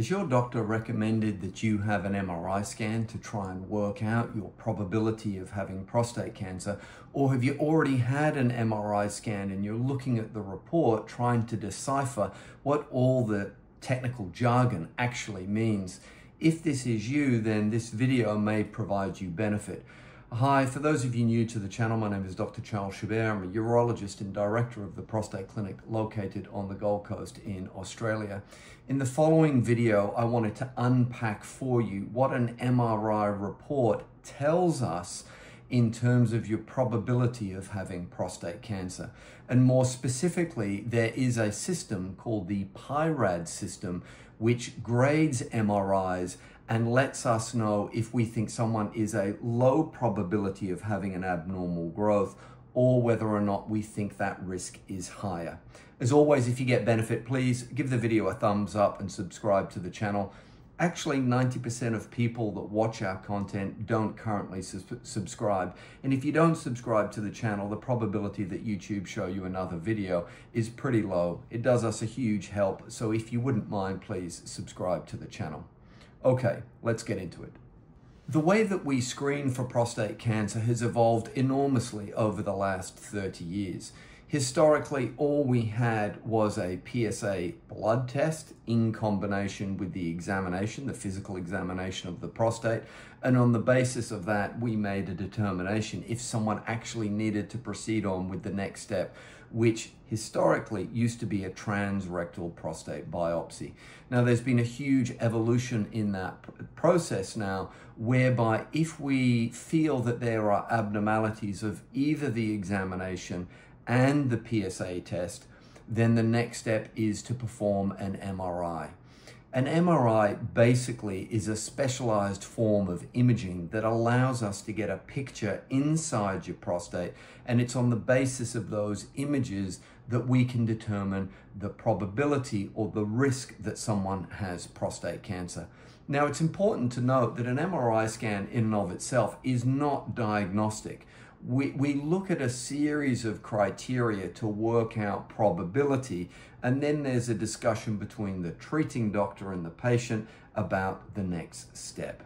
Has your doctor recommended that you have an MRI scan to try and work out your probability of having prostate cancer? Or have you already had an MRI scan and you're looking at the report trying to decipher what all the technical jargon actually means? If this is you, then this video may provide you benefit. Hi, for those of you new to the channel, my name is Dr. Charles Chabert. I'm a urologist and director of the prostate clinic located on the Gold Coast in Australia. In the following video, I wanted to unpack for you what an MRI report tells us in terms of your probability of having prostate cancer. And more specifically, there is a system called the PI-RADS system, which grades MRIs and lets us know if we think someone is a low probability of having an abnormal growth or whether or not we think that risk is higher. As always, if you get benefit, please give the video a thumbs up and subscribe to the channel. Actually, 90% of people that watch our content don't currently su subscribe. And if you don't subscribe to the channel, the probability that YouTube show you another video is pretty low. It does us a huge help. So if you wouldn't mind, please subscribe to the channel. Okay, let's get into it. The way that we screen for prostate cancer has evolved enormously over the last 30 years. Historically, all we had was a PSA blood test in combination with the examination, the physical examination of the prostate. And on the basis of that, we made a determination if someone actually needed to proceed on with the next step, which historically used to be a transrectal prostate biopsy. Now, there's been a huge evolution in that process now, whereby if we feel that there are abnormalities of either the examination and the PSA test, then the next step is to perform an MRI. An MRI basically is a specialized form of imaging that allows us to get a picture inside your prostate, and it's on the basis of those images that we can determine the probability or the risk that someone has prostate cancer. Now, it's important to note that an MRI scan in and of itself is not diagnostic we, we look at a series of criteria to work out probability, and then there's a discussion between the treating doctor and the patient about the next step.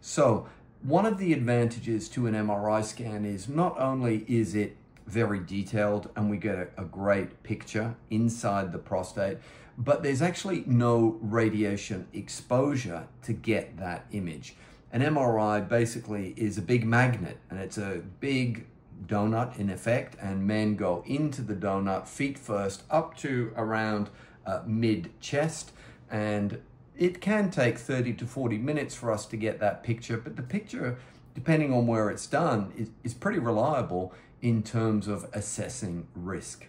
So, one of the advantages to an MRI scan is not only is it very detailed and we get a, a great picture inside the prostate, but there's actually no radiation exposure to get that image. An MRI basically is a big magnet and it's a big donut in effect and men go into the donut feet first up to around uh, mid chest and it can take 30 to 40 minutes for us to get that picture but the picture depending on where it's done is, is pretty reliable in terms of assessing risk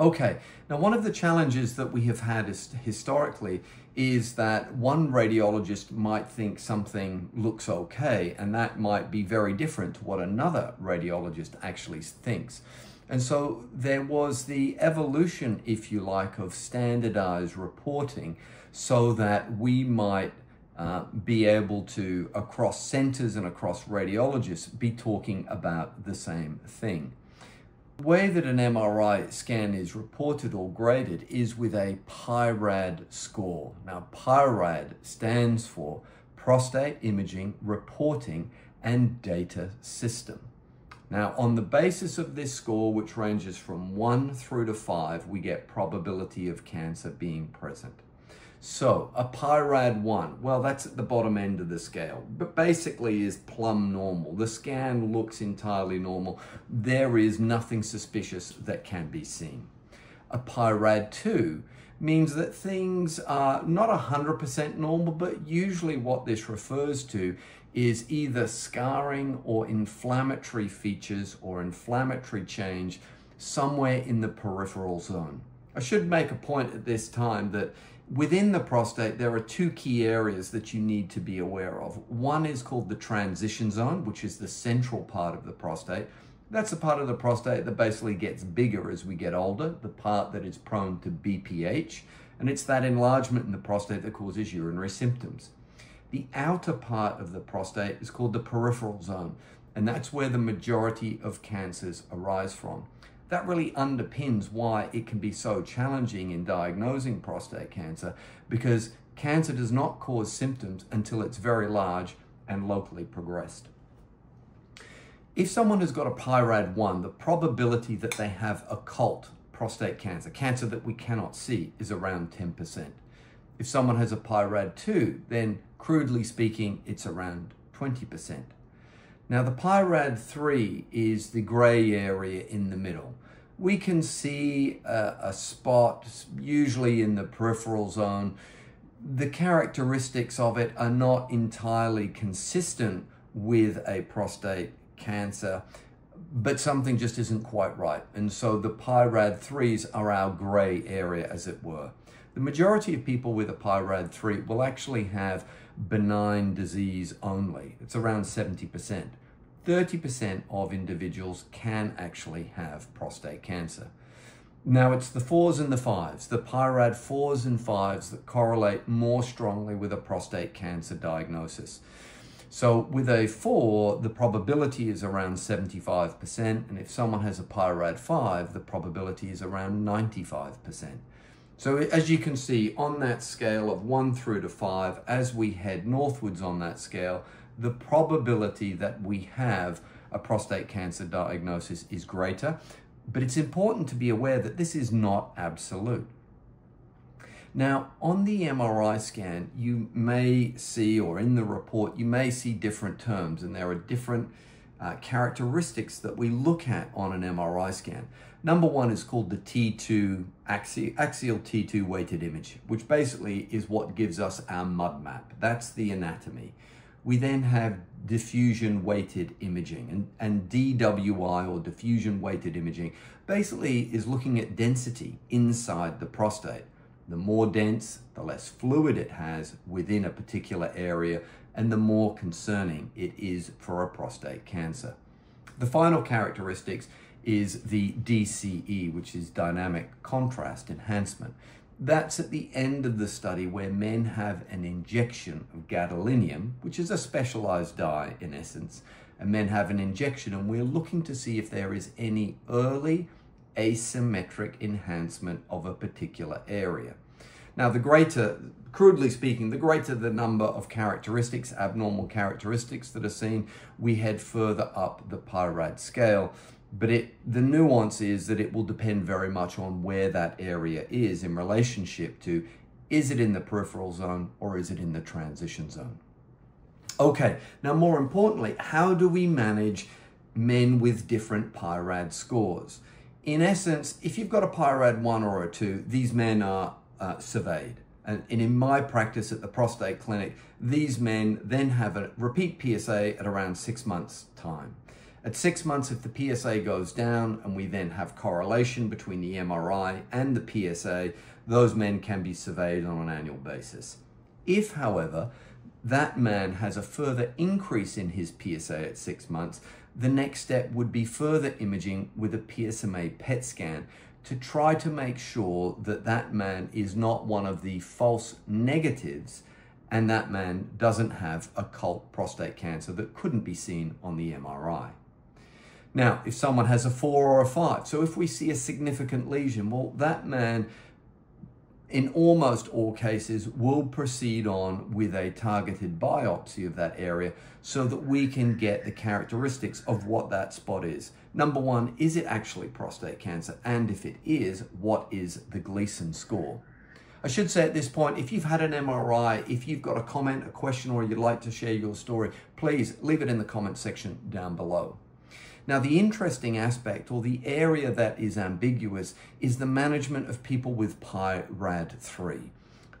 Okay, now one of the challenges that we have had is, historically is that one radiologist might think something looks okay, and that might be very different to what another radiologist actually thinks. And so there was the evolution, if you like, of standardized reporting so that we might uh, be able to, across centers and across radiologists, be talking about the same thing. The way that an MRI scan is reported or graded is with a PI-RAD score. Now, PI-RAD stands for Prostate Imaging Reporting and Data System. Now, on the basis of this score, which ranges from 1 through to 5, we get probability of cancer being present. So a PI-RAD 1, well, that's at the bottom end of the scale, but basically is plumb normal. The scan looks entirely normal. There is nothing suspicious that can be seen. A PI-RAD 2 means that things are not 100% normal, but usually what this refers to is either scarring or inflammatory features or inflammatory change somewhere in the peripheral zone. I should make a point at this time that Within the prostate, there are two key areas that you need to be aware of. One is called the transition zone, which is the central part of the prostate. That's the part of the prostate that basically gets bigger as we get older, the part that is prone to BPH, and it's that enlargement in the prostate that causes urinary symptoms. The outer part of the prostate is called the peripheral zone, and that's where the majority of cancers arise from that really underpins why it can be so challenging in diagnosing prostate cancer because cancer does not cause symptoms until it's very large and locally progressed. If someone has got a PIRAD 1, the probability that they have occult prostate cancer, cancer that we cannot see, is around 10%. If someone has a PIRAD 2, then crudely speaking, it's around 20%. Now the PIRAD 3 is the gray area in the middle. We can see a, a spot, usually in the peripheral zone. The characteristics of it are not entirely consistent with a prostate cancer, but something just isn't quite right. And so the PIRAD 3s are our gray area, as it were. The majority of people with a PIRAD 3 will actually have benign disease only. It's around 70%. 30% of individuals can actually have prostate cancer. Now it's the fours and the fives, the PIRAD fours and fives that correlate more strongly with a prostate cancer diagnosis. So with a four, the probability is around 75%, and if someone has a PIRAD five, the probability is around 95%. So as you can see on that scale of one through to five, as we head northwards on that scale, the probability that we have a prostate cancer diagnosis is greater. But it's important to be aware that this is not absolute. Now, on the MRI scan, you may see, or in the report, you may see different terms, and there are different uh, characteristics that we look at on an MRI scan. Number one is called the T2 axial, axial T2 weighted image, which basically is what gives us our mud map. That's the anatomy. We then have diffusion weighted imaging and, and DWI or diffusion weighted imaging basically is looking at density inside the prostate. The more dense, the less fluid it has within a particular area, and the more concerning it is for a prostate cancer. The final characteristics is the DCE, which is dynamic contrast enhancement. That's at the end of the study where men have an injection of gadolinium, which is a specialized dye in essence, and men have an injection, and we're looking to see if there is any early asymmetric enhancement of a particular area. Now, the greater, crudely speaking, the greater the number of characteristics, abnormal characteristics that are seen, we head further up the PIRAD scale. But it, the nuance is that it will depend very much on where that area is in relationship to is it in the peripheral zone or is it in the transition zone? Okay, now more importantly, how do we manage men with different PIRAD scores? in essence, if you've got a PIRAD 1 or a 2, these men are uh, surveyed. And, and, in my practice at the prostate clinic, these men then have a repeat PSA at around six months' time. At six months, if the PSA goes down and we then have correlation between the MRI and the PSA, those men can be surveyed on an annual basis. If, however, that man has a further increase in his PSA at six months, the next step would be further imaging with a PSMA PET scan to try to make sure that that man is not one of the false negatives and that man doesn't have occult prostate cancer that couldn't be seen on the MRI. Now, if someone has a four or a five, so if we see a significant lesion, well, that man in almost all cases, will proceed on with a targeted biopsy of that area so that we can get the characteristics of what that spot is. Number one, is it actually prostate cancer? And if it is, what is the Gleason score? I should say at this point, if you've had an MRI, if you've got a comment, a question, or you'd like to share your story, please leave it in the comment section down below. Now, the interesting aspect or the area that is ambiguous is the management of people with PI-RAD3.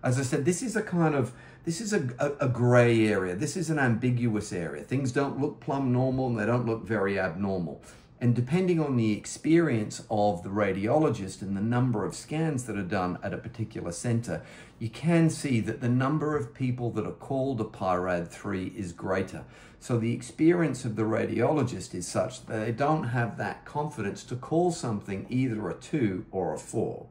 As I said, this is a kind of this is a, a, a, gray area. This is an ambiguous area. Things don't look plumb normal and they don't look very abnormal. And depending on the experience of the radiologist and the number of scans that are done at a particular center, you can see that the number of people that are called a PIRAD 3 is greater. So the experience of the radiologist is such that they don't have that confidence to call something either a 2 or a 4.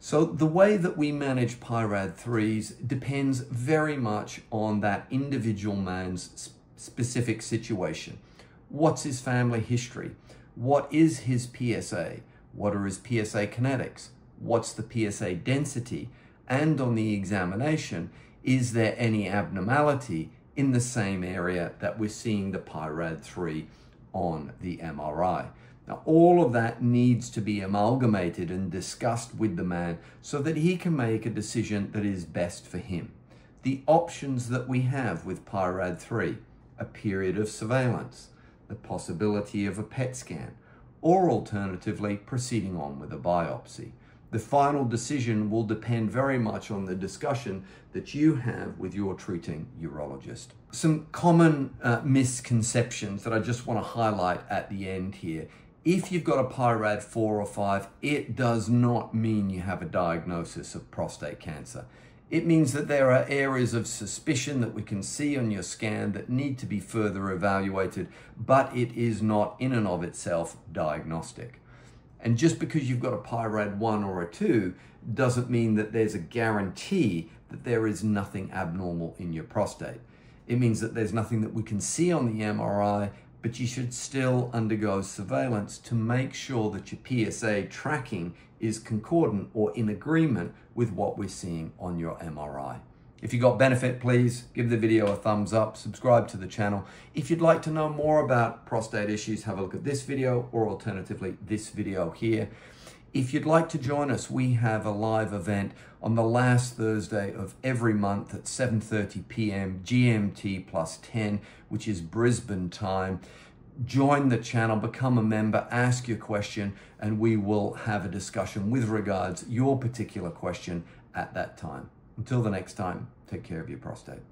So the way that we manage PIRAD 3s depends very much on that individual man's specific situation. What's his family history? What is his PSA? What are his PSA kinetics? What's the PSA density? and on the examination, is there any abnormality in the same area that we're seeing the PIRAD3 on the MRI? Now, all of that needs to be amalgamated and discussed with the man so that he can make a decision that is best for him. The options that we have with PIRAD 3 a period of surveillance, the possibility of a PET scan, or alternatively, proceeding on with a biopsy. The final decision will depend very much on the discussion that you have with your treating urologist. Some common uh, misconceptions that I just want to highlight at the end here if you've got a PIRAD 4 or 5, it does not mean you have a diagnosis of prostate cancer. It means that there are areas of suspicion that we can see on your scan that need to be further evaluated, but it is not in and of itself diagnostic. And just because you've got a PIRAD 1 or a 2 doesn't mean that there's a guarantee that there is nothing abnormal in your prostate. It means that there's nothing that we can see on the MRI but you should still undergo surveillance to make sure that your PSA tracking is concordant or in agreement with what we're seeing on your MRI. If you got benefit, please give the video a thumbs up, subscribe to the channel. If you'd like to know more about prostate issues, have a look at this video or alternatively this video here. If you'd like to join us, we have a live event on the last Thursday of every month at 7.30 p.m. GMT plus 10, which is Brisbane time. Join the channel, become a member, ask your question, and we will have a discussion with regards your particular question at that time. Until the next time, take care of your prostate.